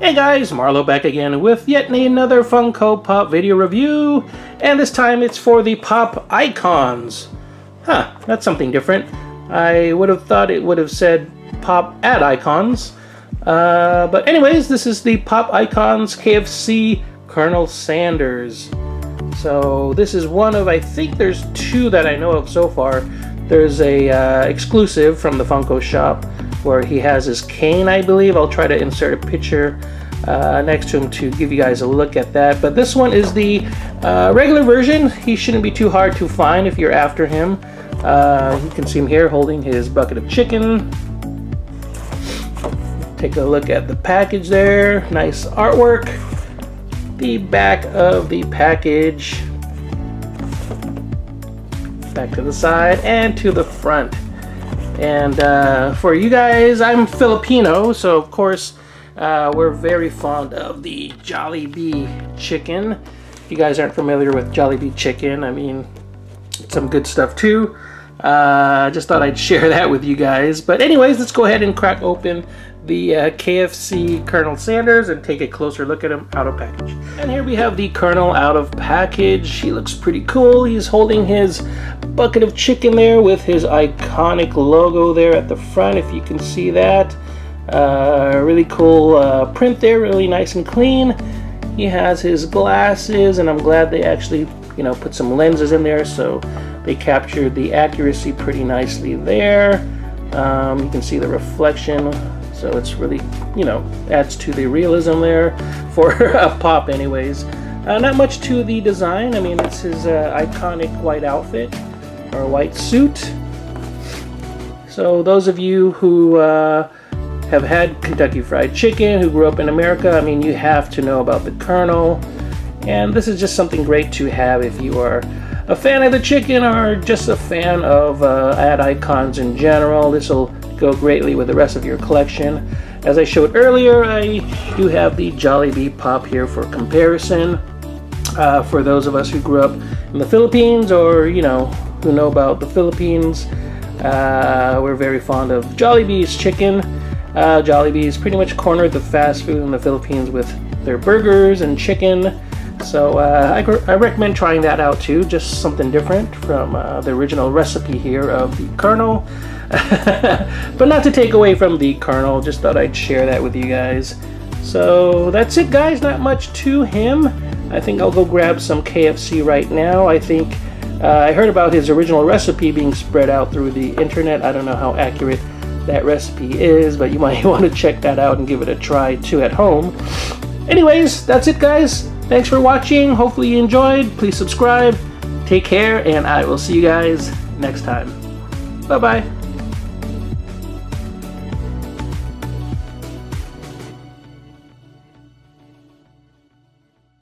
Hey guys, Marlo back again with yet another Funko Pop video review, and this time it's for the Pop Icons. Huh, that's something different. I would have thought it would have said Pop Ad Icons. Uh, but anyways, this is the Pop Icons KFC Colonel Sanders. So this is one of, I think there's two that I know of so far. There's a uh, exclusive from the Funko shop where he has his cane, I believe. I'll try to insert a picture uh, next to him to give you guys a look at that. But this one is the uh, regular version. He shouldn't be too hard to find if you're after him. Uh, you can see him here holding his bucket of chicken. Take a look at the package there. Nice artwork. The back of the package. Back to the side and to the front. And uh, for you guys, I'm Filipino, so of course uh, we're very fond of the Jollibee chicken. If you guys aren't familiar with Jollibee chicken, I mean, some good stuff too. Uh, just thought I'd share that with you guys. But anyways, let's go ahead and crack open the uh, KFC Colonel Sanders and take a closer look at him out of package. And here we have the Colonel out of package. He looks pretty cool. He's holding his bucket of chicken there with his iconic logo there at the front, if you can see that. Uh, really cool uh, print there, really nice and clean. He has his glasses, and I'm glad they actually, you know, put some lenses in there, so they captured the accuracy pretty nicely there. Um, you can see the reflection, so it's really, you know, adds to the realism there for a pop anyways. Uh, not much to the design. I mean, it's his uh, iconic white outfit or white suit. So those of you who uh, have had Kentucky Fried Chicken, who grew up in America, I mean, you have to know about the Colonel. And this is just something great to have if you are a fan of the chicken or just a fan of uh, ad icons in general. This will go greatly with the rest of your collection. As I showed earlier, I do have the Jollibee Pop here for comparison. Uh, for those of us who grew up in the Philippines or, you know, who know about the Philippines. Uh, we're very fond of Jollibee's chicken. Uh, Jollibee's pretty much cornered the fast food in the Philippines with their burgers and chicken. So uh, I, I, recommend trying that out too, just something different from uh, the original recipe here of the Colonel. but not to take away from the Colonel, just thought I'd share that with you guys. So that's it guys, not much to him. I think I'll go grab some KFC right now. I think uh, I heard about his original recipe being spread out through the internet. I don't know how accurate that recipe is, but you might want to check that out and give it a try too at home. Anyways, that's it guys. Thanks for watching. Hopefully you enjoyed. Please subscribe. Take care, and I will see you guys next time. Bye-bye.